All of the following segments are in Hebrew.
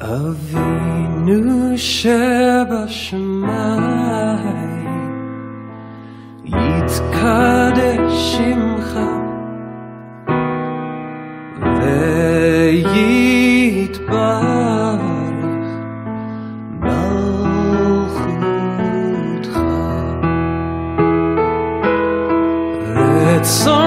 אבינו שבשמיים, יתקדש שמך ויתברך מלכותך. רצונך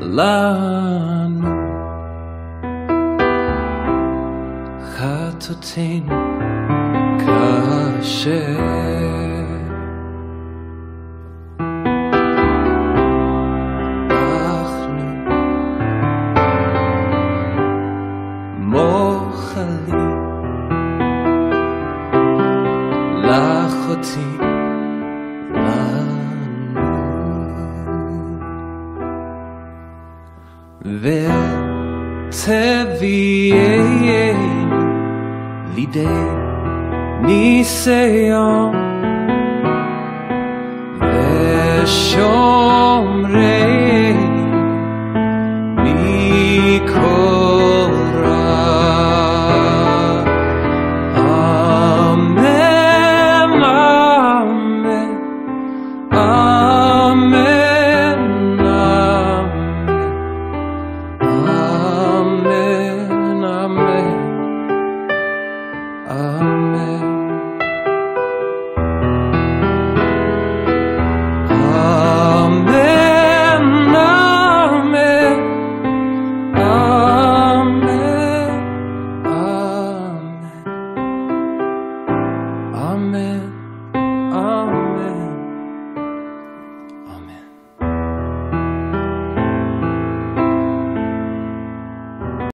לנו חטאותינו כאשר אנחנו ותביאנו לידי ניסיון ושוב Amen.